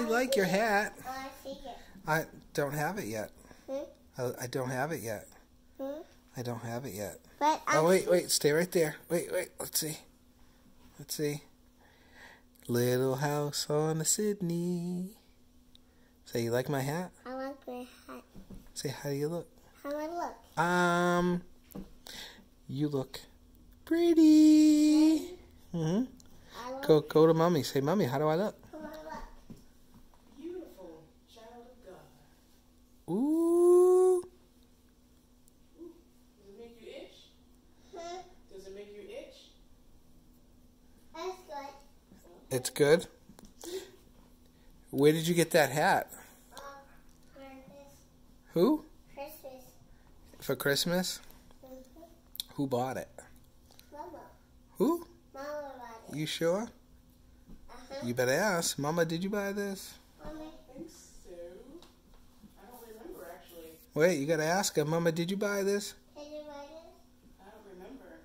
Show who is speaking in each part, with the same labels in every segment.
Speaker 1: I like your hat.
Speaker 2: I it.
Speaker 1: I don't have it yet.
Speaker 2: Hmm?
Speaker 1: I, I don't have it yet.
Speaker 2: Hmm?
Speaker 1: I don't have it yet.
Speaker 2: But
Speaker 1: Oh wait, wait, stay right there. Wait, wait. Let's see. Let's see. Little house on the Sydney. Say you like my hat?
Speaker 2: I like my hat.
Speaker 1: Say how do you look?
Speaker 2: How do I look?
Speaker 1: Um, you look pretty. hmm Go go to mommy. Say mommy, how do I look?
Speaker 2: How do I look?
Speaker 1: It's good. Where did you get that hat?
Speaker 2: Christmas.
Speaker 1: Who?
Speaker 2: Christmas.
Speaker 1: For Christmas?
Speaker 2: Mhm.
Speaker 1: Who bought it?
Speaker 2: Mama.
Speaker 1: Who?
Speaker 2: Mama bought it.
Speaker 1: You sure?
Speaker 2: Uh-huh.
Speaker 1: You better ask. Mama, did you buy this?
Speaker 2: Mommy.
Speaker 3: I think so. I don't remember actually.
Speaker 1: Wait, you gotta ask her. Mama, did you buy this?
Speaker 2: Did you buy it?
Speaker 3: I don't remember.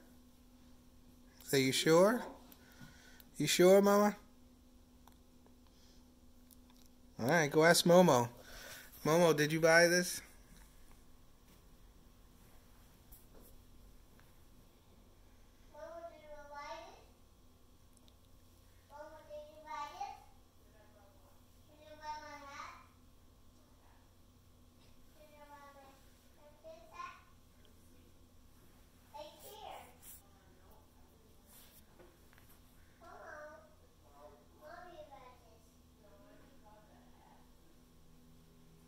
Speaker 1: Are you sure? You sure, Mama? All right, go ask Momo. Momo, did you buy this?
Speaker 2: Mama, did you buy it? Mama, did you buy it? Did you buy my hat? Did you buy my Christmas hat? Right here. Mama, Mommy bought this.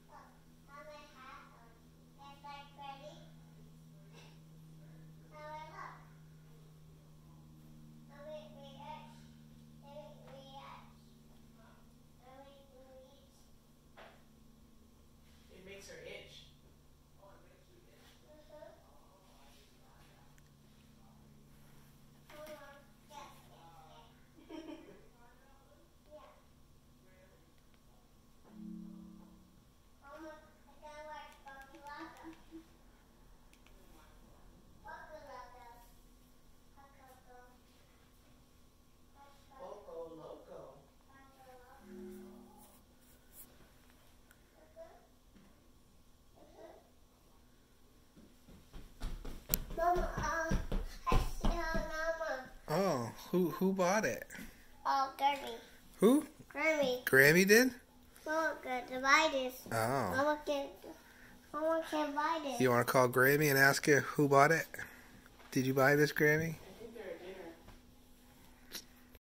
Speaker 2: Look, have my hat on. Am I pretty? How I look? I make me itch. I make me itch. I make me itch.
Speaker 3: It makes her itch.
Speaker 2: Mhm. Hold on. Yes, yes, yes. Yeah. Mama, I gotta watch Bucky Laga. Bucky Laga. Bucky
Speaker 3: Loco, loco.
Speaker 2: Mama, uh, I see her mama.
Speaker 1: Oh, who who bought it?
Speaker 2: Oh, Grammy.
Speaker 1: Who?
Speaker 2: Grammy.
Speaker 1: Grammy did?
Speaker 2: Mama oh. can buy this.
Speaker 1: Oh.
Speaker 2: Mama can, Mama can buy this.
Speaker 1: You want to call Grammy and ask her who bought it? Did you buy this, Grammy?